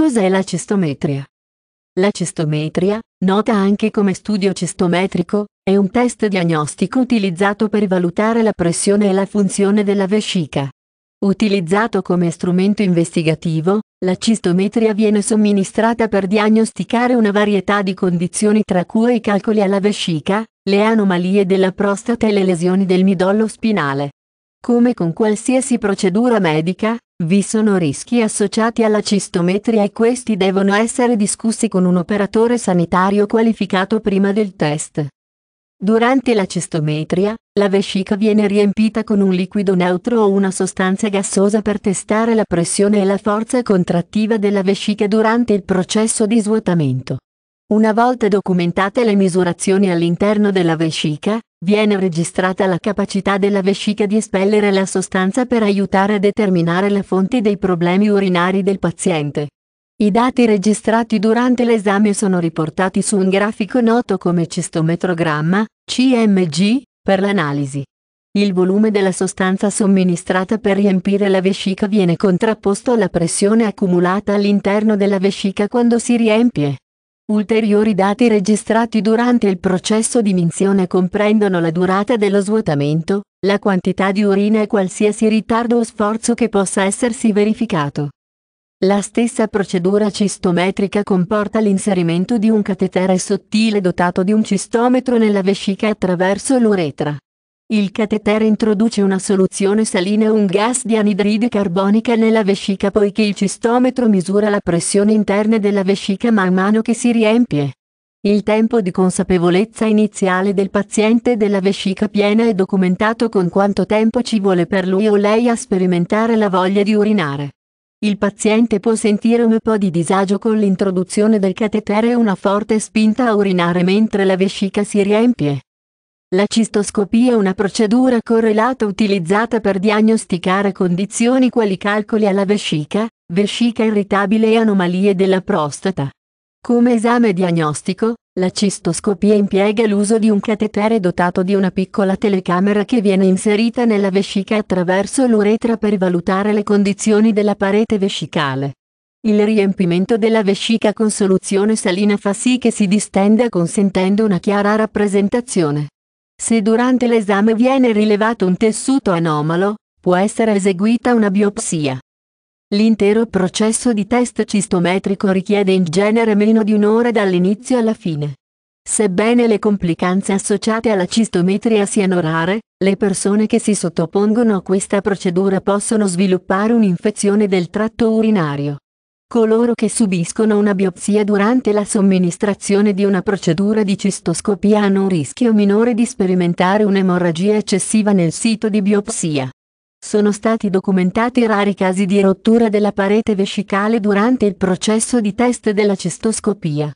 Cos'è la cistometria? La cistometria, nota anche come studio cistometrico, è un test diagnostico utilizzato per valutare la pressione e la funzione della vescica. Utilizzato come strumento investigativo, la cistometria viene somministrata per diagnosticare una varietà di condizioni tra cui i calcoli alla vescica, le anomalie della prostata e le lesioni del midollo spinale. Come con qualsiasi procedura medica, vi sono rischi associati alla cistometria e questi devono essere discussi con un operatore sanitario qualificato prima del test. Durante la cistometria, la vescica viene riempita con un liquido neutro o una sostanza gassosa per testare la pressione e la forza contrattiva della vescica durante il processo di svuotamento. Una volta documentate le misurazioni all'interno della vescica, viene registrata la capacità della vescica di espellere la sostanza per aiutare a determinare le fonti dei problemi urinari del paziente. I dati registrati durante l'esame sono riportati su un grafico noto come cistometrogramma, CMG, per l'analisi. Il volume della sostanza somministrata per riempire la vescica viene contrapposto alla pressione accumulata all'interno della vescica quando si riempie. Ulteriori dati registrati durante il processo di minzione comprendono la durata dello svuotamento, la quantità di urina e qualsiasi ritardo o sforzo che possa essersi verificato. La stessa procedura cistometrica comporta l'inserimento di un catetere sottile dotato di un cistometro nella vescica attraverso l'uretra. Il catetere introduce una soluzione salina o un gas di anidride carbonica nella vescica poiché il cistometro misura la pressione interna della vescica man mano che si riempie. Il tempo di consapevolezza iniziale del paziente della vescica piena è documentato con quanto tempo ci vuole per lui o lei a sperimentare la voglia di urinare. Il paziente può sentire un po' di disagio con l'introduzione del catetere e una forte spinta a urinare mentre la vescica si riempie. La cistoscopia è una procedura correlata utilizzata per diagnosticare condizioni quali calcoli alla vescica, vescica irritabile e anomalie della prostata. Come esame diagnostico, la cistoscopia impiega l'uso di un catetere dotato di una piccola telecamera che viene inserita nella vescica attraverso l'uretra per valutare le condizioni della parete vescicale. Il riempimento della vescica con soluzione salina fa sì che si distenda consentendo una chiara rappresentazione. Se durante l'esame viene rilevato un tessuto anomalo, può essere eseguita una biopsia. L'intero processo di test cistometrico richiede in genere meno di un'ora dall'inizio alla fine. Sebbene le complicanze associate alla cistometria siano rare, le persone che si sottopongono a questa procedura possono sviluppare un'infezione del tratto urinario. Coloro che subiscono una biopsia durante la somministrazione di una procedura di cistoscopia hanno un rischio minore di sperimentare un'emorragia eccessiva nel sito di biopsia. Sono stati documentati rari casi di rottura della parete vescicale durante il processo di test della cistoscopia.